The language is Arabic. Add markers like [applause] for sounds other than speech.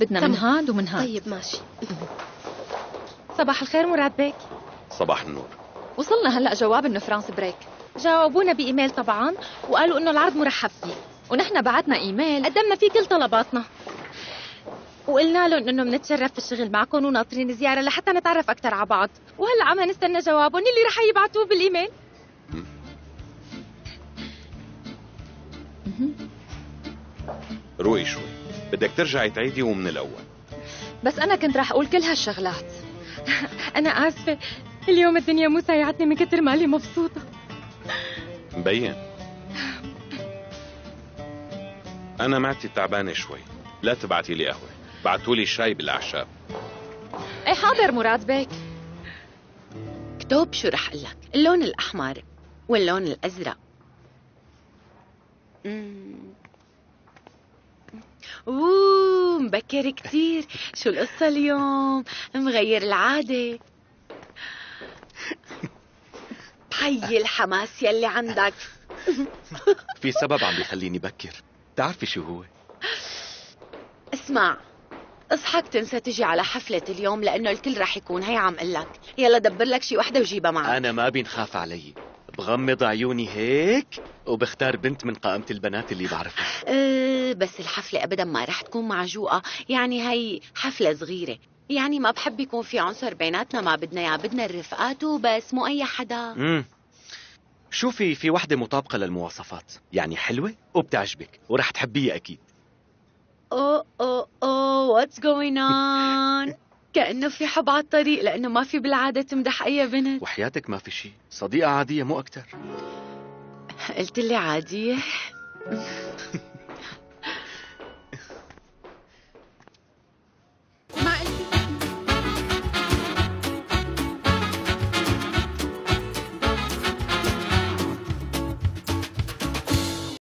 بدنا من. هاد ومن هاد. طيب ماشي. [laughs] صباح الخير مراد بيك. صباح النور. وصلنا هلا جواب إنه فرانس بريك. جاوبونا بإيميل طبعا وقالوا إنه العرض مرحب فيه ونحن بعتنا إيميل قدمنا فيه كل طلباتنا. وقلنا لهم إنه بنتشرف في الشغل معكم وناطرين زيارة لحتى نتعرف أكثر على بعض. وهلأ عم نستنى جوابهم اللي رح يبعتوه بالإيميل. روقي شوي. بدك ترجعي تعيدي ومن الأول. بس أنا كنت رح أقول كل هالشغلات. [laughs] أنا اسفه اليوم الدنيا مو سايعتني من كتر مالي مبسوطة. مبين. أنا معدتي تعبانة شوي. لا تبعتي لي قهوة. بعتوا لي شاي بالأعشاب. إيه حاضر مراد بيك. اكتب شو رح أقول لك؟ اللون الأحمر واللون الأزرق. مم. اوه مبكر كتير. شو القصة اليوم؟ مغير العادة. حي الحماس يلي عندك. في سبب عم بيخليني بكر. بتعرفي شو هو؟ اسمع اصحك تنسى تجي على حفلة اليوم لأنه الكل رح يكون هي عم قلك يلا دبر لك شي وحدة وجيبها معك. أنا ما بينخاف علي. بغمض عيوني هيك وبختار بنت من قائمة البنات اللي بعرفها. أه بس الحفلة أبدا ما رح تكون معجوقة. يعني هي حفلة صغيرة. يعني ما بحب يكون في عنصر بيناتنا ما بدنا يا بدنا الرفقات وبس مو أي حدا. امم شوفي في وحدة مطابقة للمواصفات. يعني حلوة وبتعجبك ورح تحبيها أكيد. أوه أوه أوه what's going on كأنه في حب على الطريق لأنه ما في بالعادة تمدح أي بنت. وحياتك ما في شيء صديقة عادية مو أكتر. قلت لي عادية.